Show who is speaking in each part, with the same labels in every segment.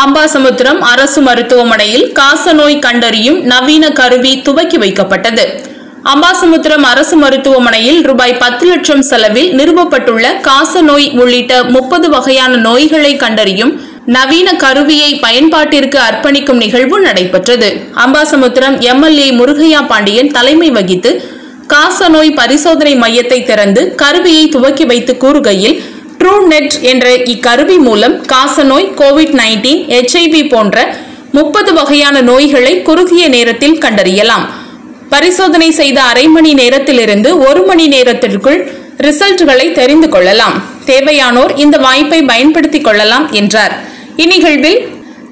Speaker 1: அம்பாசமுத்திரம் அரசு மருத்துவமனையில் காசநோய் கண்டறியும் நவீன கருவி துவக்கி வைக்கப்பட்டது. அம்பாசமுத்திரம் அரசு மருத்துவமனையில் ரூபாய் பத்து லட்சம் செலவில் நிறுவப்பட்டுள்ள காசநோய் உள்ளிட்ட முப்பது வகையான நோய்களை கண்டறியும் நவீன கருவியை பயன்பாட்டிற்கு அர்ப்பணிக்கும் நிகழ்வு நடைபெற்றது. அம்பாசமுத்திரம் எம்எல்ஏ முருகையா பாண்டியன் தலைமை வகித்து காசநோய் பரிசோதனை மையத்தை திறந்து கருவியை துவக்கி வைத்து கூறுகையில் ட்ரூநெட் என்ற இக்கருவி மூலம் காசநோய் கோவிட் நைன்டீன் எச்ஐவி போன்ற முப்பது வகையான நோய்களை குறுகிய நேரத்தில் கண்டறியலாம். பரிசோதனை செய்த அரை மணி நேரத்திலிருந்து ஒரு மணி நேரத்திற்குள் ரிசல்ட்களை தெரிந்து கொள்ளலாம். தேவையானோர் இந்த வாய்ப்பை பயன்படுத்திக் கொள்ளலாம் என்றார். இந்நிகழ்வில்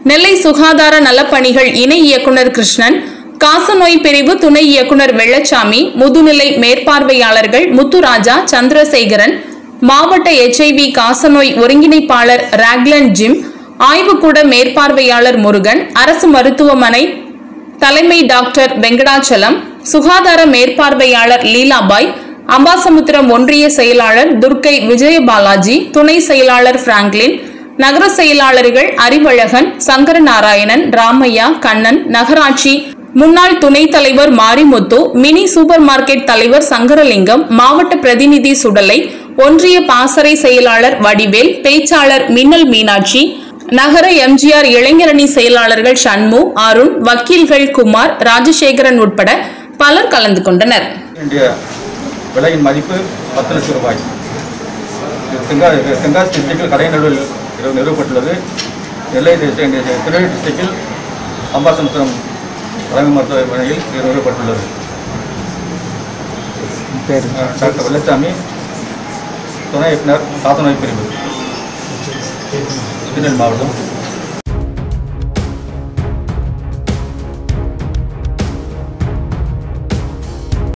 Speaker 1: நெல்லை சுகாதார நலப்பணிகள் இணை இயக்குநர் கிருஷ்ணன் காசநோய் பிரிவு துணை இயக்குநர் வெள்ளச்சாமி முதுநிலை மேற்பார்வையாளர்கள் முத்துராஜா சந்திரசேகரன் மாவட்ட எச்ஐவி காசநோய் ஒருங்கிணைப்பாளர் ராக்லன் ஜிம் ஆய்வுக்கூட மேற்பார்வையாளர் முருகன் அரசு மருத்துவமனை தலைமை டாக்டர் வெங்கடாச்சலம் சுகாதார மேற்பார்வையாளர் லீலாபாய் அம்பாசமுத்திரம் ஒன்றிய செயலாளர் துர்க்கை விஜயபாலாஜி துணை செயலாளர் பிராங்க்லின் நகர செயலாளர்கள் அறிவழகன் சங்கர நாராயணன் ராமையா கண்ணன் நகராட்சி முன்னாள் துணைத் தலைவர் மாரிமுத்து மினி சூப்பர் மார்க்கெட் தலைவர் சங்கரலிங்கம் மாவட்ட பிரதிநிதி சுடலை ஒன்றிய பாசறை செயலாளர் வடிவேல் பேச்சாளர் மின்னல் மீனாட்சி நகர எம்ஜிஆர் இளைஞரணி செயலாளர்கள் சண்மு அருண் வக்கீல்கள் குமார் ராஜசேகரன் உட்பட பலர் கலந்து கொண்டனர்.
Speaker 2: விலையின் மதிப்பு பத்து லட்சம் ரூபாய் தென்காசி டிஸ்ட்ரிக்டில் நிறுவப்பட்டுள்ளது. நெல்லை திருநெல்வேலி டிஸ்ட்ரிக்டில் அம்பாசமுத்திரம் வழங்கு மருத்துவமனையில் இது நிறுவப்பட்டுள்ளது.
Speaker 3: பேர்
Speaker 2: அஹ் டாக்டர் வெள்ளச்சாமி துணை இயக்குனர்